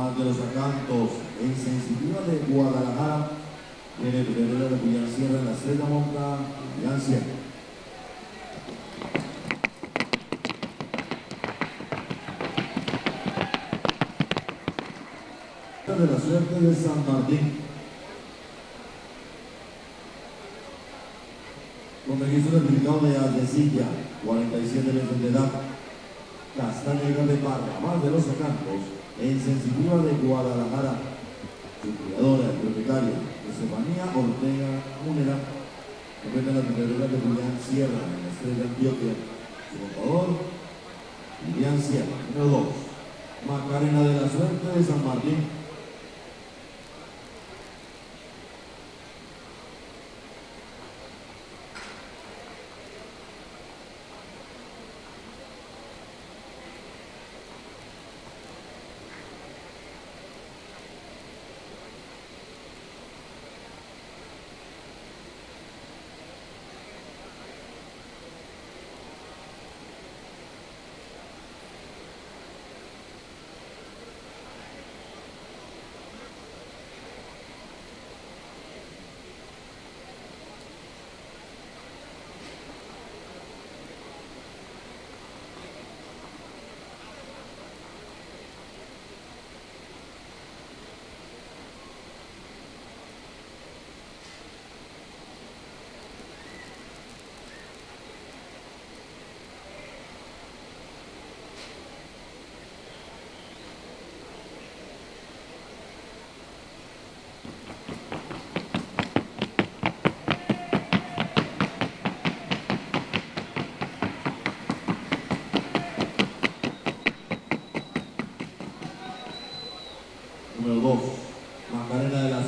Juan de los Acantos, en Sensitiva de Guadalajara, en el Guerrero de Puyán Sierra, en la Sierra Monta, Puyán Sierra. de la suerte de San Martín. Con registro del mercado de Aldecilla, 47 meses de edad. Castañeda de Parra, más de los acantos, en Sensitiva de Guadalajara. Su criadora, propietaria, Estefanía Ortega Munera, completa la titular de Julián Sierra, en la estrella Antioquia. Su contador, Julián Sierra, número 2. Macarena de la Suerte de San Martín,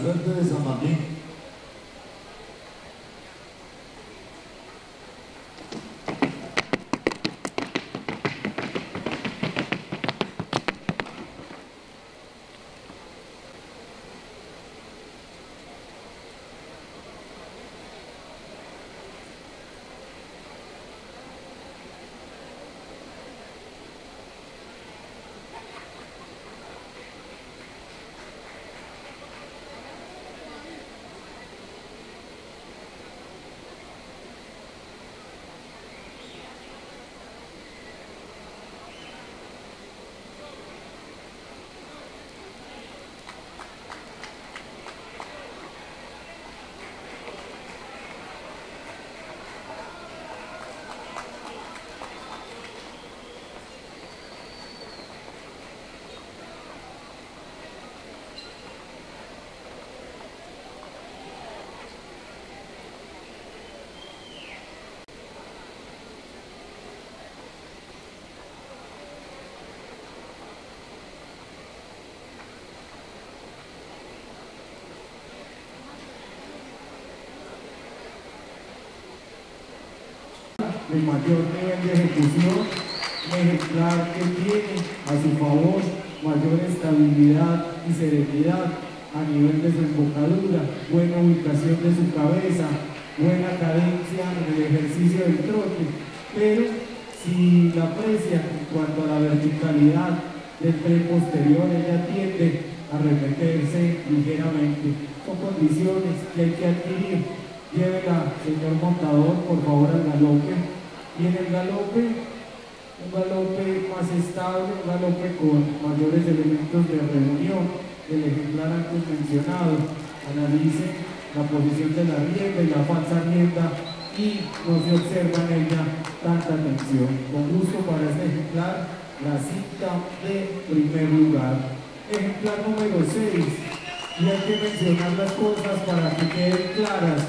suerte de San Martín. El mayor nivel de ejecución, ejemplar que tiene a su favor mayor estabilidad y serenidad a nivel de su embocadura, buena ubicación de su cabeza, buena cadencia en el ejercicio del trote, pero si la aprecia en cuanto a la verticalidad del tren posterior, ella tiende a remeterse ligeramente. Son condiciones que hay que adquirir. Llévela, señor montador, por favor, al galope y en el galope, un galope más estable, un galope con mayores elementos de reunión del ejemplar antes mencionado. Analice la posición de la rienda y la falsa rienda y no se observa en ella tanta tensión. Con gusto para este ejemplar, la cita de primer lugar. Ejemplar número 6. Y hay que mencionar las cosas para que queden claras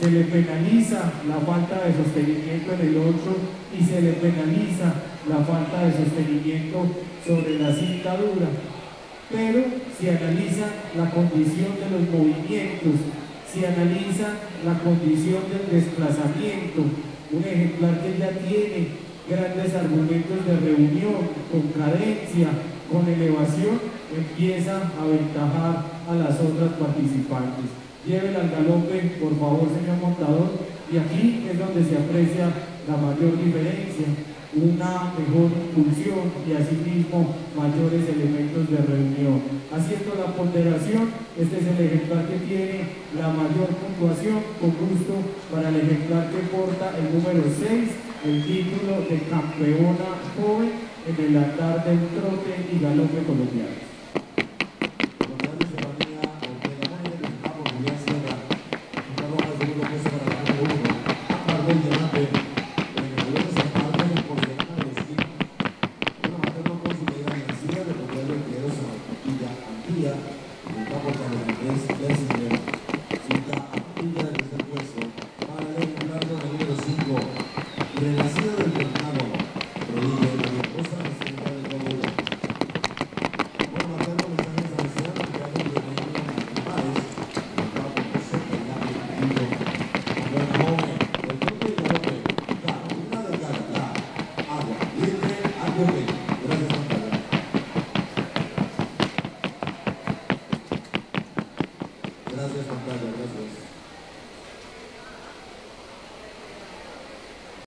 se le penaliza la falta de sostenimiento en el otro y se le penaliza la falta de sostenimiento sobre la cintadura. Pero si analiza la condición de los movimientos, si analiza la condición del desplazamiento, un ejemplar que ya tiene grandes argumentos de reunión, con cadencia, con elevación, empieza a aventajar a las otras participantes llévela al galope, por favor, señor montador. Y aquí es donde se aprecia la mayor diferencia. una mejor impulsión y asimismo mayores elementos de reunión. Haciendo la ponderación, este es el ejemplar que tiene la mayor puntuación, con gusto para el ejemplar que porta el número 6, el título de campeona joven en el andar del trote y galope colombiano. hombre.